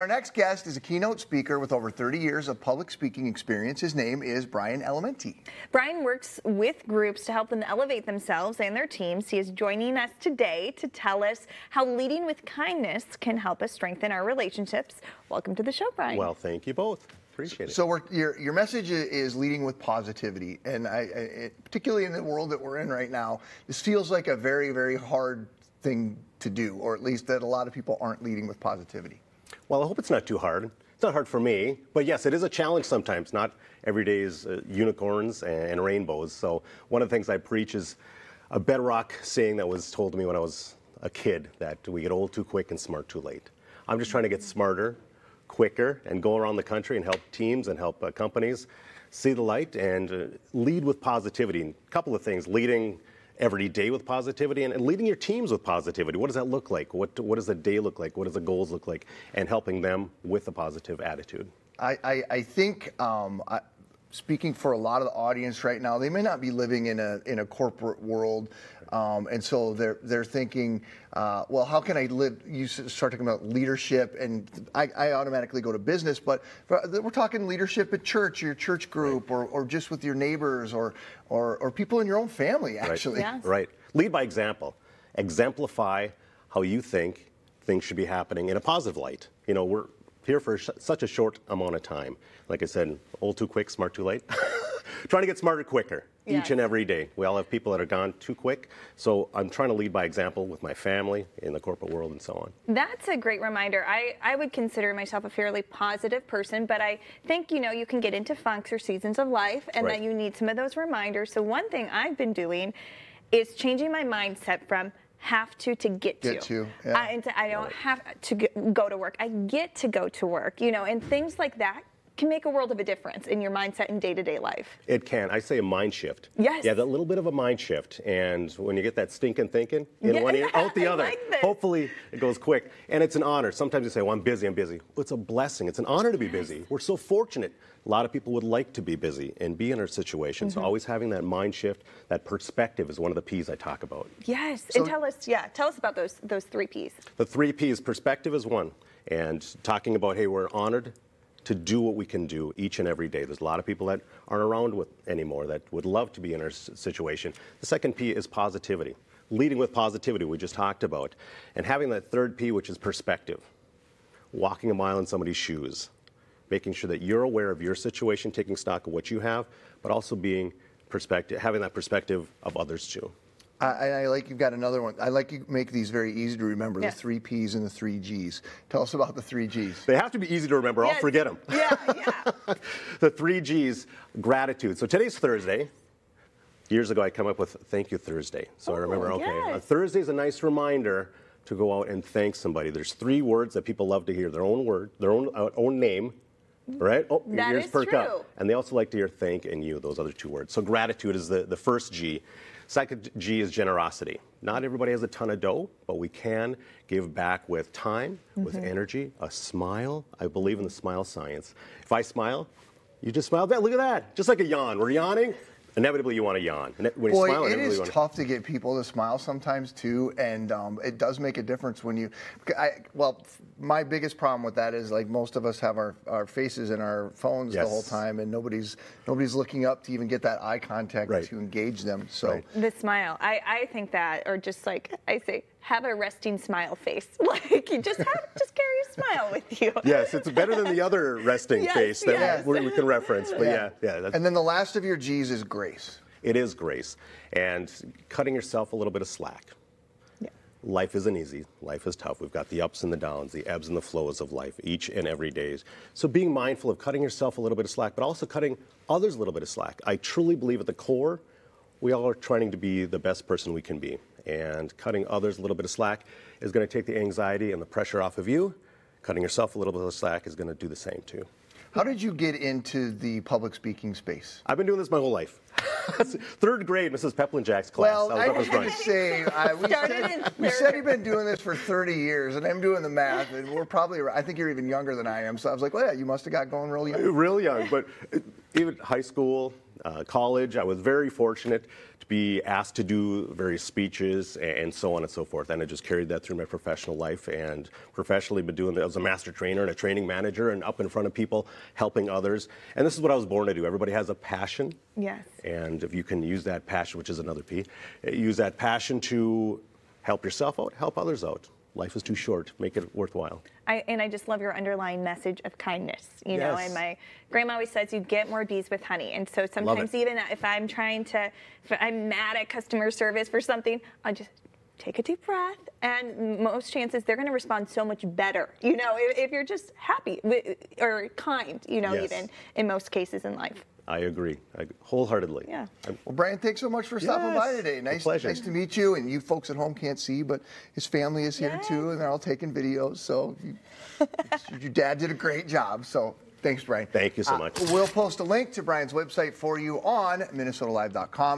Our next guest is a keynote speaker with over 30 years of public speaking experience. His name is Brian Alementi. Brian works with groups to help them elevate themselves and their teams. He is joining us today to tell us how leading with kindness can help us strengthen our relationships. Welcome to the show, Brian. Well, thank you both. Appreciate it. So your, your message is leading with positivity. And I, I, particularly in the world that we're in right now, this feels like a very, very hard thing to do, or at least that a lot of people aren't leading with positivity. Well, I hope it's not too hard. It's not hard for me, but yes, it is a challenge sometimes. Not every day is uh, unicorns and, and rainbows. So one of the things I preach is a bedrock saying that was told to me when I was a kid that we get old too quick and smart too late. I'm just trying to get smarter, quicker, and go around the country and help teams and help uh, companies see the light and uh, lead with positivity. A couple of things leading every day with positivity and, and, leading your teams with positivity. What does that look like? What, what does a day look like? What does the goals look like? And helping them with a positive attitude. I, I, I think um, I, speaking for a lot of the audience right now, they may not be living in a in a corporate world, um, and so they're they're thinking, uh, well, how can I live? You start talking about leadership, and I, I automatically go to business, but we're talking leadership at church, your church group, right. or, or just with your neighbors, or, or or people in your own family, actually. Right. Yes. right. Lead by example. Exemplify how you think things should be happening in a positive light. You know, we're here for sh- such a short amount of time. Like I said, old too quick, smart too late. trying to get smarter quicker yes. each and every day. We all have people that are gone too quick. So I'm trying to lead by example with my family in the corporate world and so on. That's a great reminder. I, I would consider myself a fairly positive person, but I think, you know, you can get into funks or seasons of life and right. that you need some of those reminders. So one thing I've been doing is changing my mindset from have to to get to. Get to. Yeah. I, I don't have to go to work. I get to go to work. You know, and things like that can make a world of a difference in your mindset in day-to-day life. It can. I say a mind shift. Yes. Yeah, that little bit of a mind shift. And when you get that stinking thinking in yeah, one ear, out the other. Like Hopefully it goes quick. And it's an honor. Sometimes you say, well, I'm busy, I'm busy. Well, it's a blessing. It's an honor to be busy. We're so fortunate. A lot of people would like to be busy and be in our situation. Mm-hmm. So always having that mind shift, that perspective is one of the P's I talk about. Yes. So, and tell us, yeah, tell us about those those three P's. The three P's, perspective is one. And talking about, hey, we're honored to do what we can do each and every day. There's a lot of people that aren't around with anymore that would love to be in our situation. The second P is positivity. Leading with positivity, we just talked about. And having that third P, which is perspective. Walking a mile in somebody's shoes. Making sure that you're aware of your situation, taking stock of what you have, but also being perspective, having that perspective of others too. I, I, like you've got another one. I like you make these very easy to remember yeah. the three P's and the three G's. Tell us about the three G's. They have to be easy to remember. Yes. I'll forget them. Yeah, yeah. the three G's, gratitude. So today's Thursday. Years ago, I come up with Thank You Thursday. So oh, I remember, okay, yes. Thursday is a nice reminder to go out and thank somebody. There's three words that people love to hear: their own word, their own uh, own name, right? Oh, your that ears perk true. up. And they also like to hear thank and you, those other two words. So gratitude is the, the first G. Second G is generosity. Not everybody has a ton of dough, but we can give back with time, mm-hmm. with energy, a smile. I believe in the smile science. If I smile, you just smile. Look at that. Just like a yawn. We're yawning inevitably you want to yawn. When you smile, it is tough to get people to smile sometimes too, and um, it does make a difference when you. I, well, my biggest problem with that is like most of us have our, our faces in our phones yes. the whole time, and nobody's nobody's looking up to even get that eye contact right. to engage them. So right. the smile, I I think that, or just like I say, have a resting smile face. Like you just have just carry a smile with you. Yes, it's better than the other resting yes, face that yes. we, we, can reference. But yeah, yeah. yeah and then the last of your G's is grace. It is grace, and cutting yourself a little bit of slack. Yeah. Life isn't easy. Life is tough. We've got the ups and the downs, the ebbs and the flows of life each and every day. So being mindful of cutting yourself a little bit of slack, but also cutting others a little bit of slack. I truly believe at the core, we all are trying to be the best person we can be and cutting others a little bit of slack is going to take the anxiety and the pressure off of you. Cutting yourself a little bit of slack is going to do the same too. How did you get into the public speaking space? I've been doing this my whole life. Third grade, Mrs. Peplin Jack's class. Well, I, was I say, I, we, said, we said you've been doing this for 30 years, and I'm doing the math, and we're probably, I think you're even younger than I am. So I was like, well, yeah, you must have got going real young. Real young, but even high school, uh, college, I was very fortunate to be asked to do various speeches and so on and so forth. And I just carried that through my professional life and professionally been doing that as a master trainer and a training manager and up in front of people helping others. And this is what I was born to do. Everybody has a passion. Yes. And if you can use that passion, which is another P, use that passion to help yourself out, help others out. Life is too short. Make it worthwhile. I, and I just love your underlying message of kindness, you know. And my grandma always says you get more bees with honey. And so sometimes even if I'm trying to, if I'm mad at customer service for something, I'll just take a deep breath, and most chances they're going to respond so much better. You know, if, if you're just happy or kind, you know, Yes. even in most cases in life. I agree, I, wholeheartedly. Yeah. I'm- Well, Brian, thanks so much for stopping by today. Nice, pleasure. nice to meet you. And you folks at home can't see, but his family is here Yes. too, and they're all taking videos. So you, your dad did a great job. So thanks, Brian. Thank you so Uh, much. we'll post a link to Brian's website for you on MinnesotaLive.com.